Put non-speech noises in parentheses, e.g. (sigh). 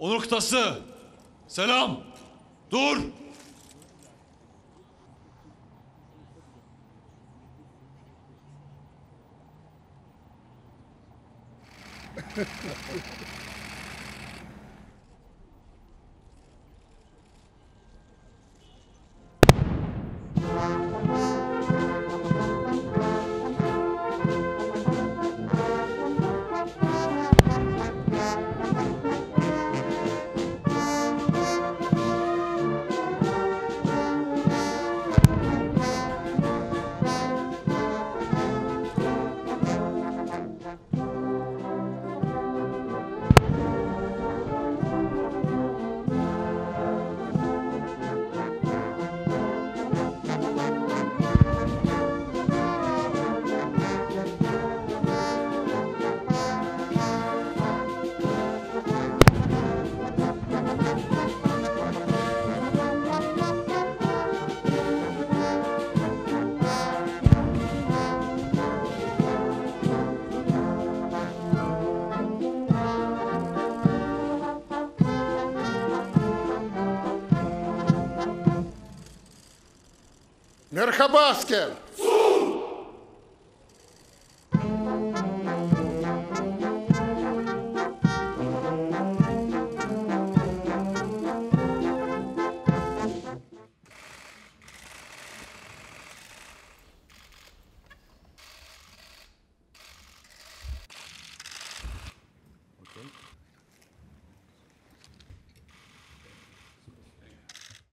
Onur kıtası. Selam. Dur. (laughs) Мерхабаскер!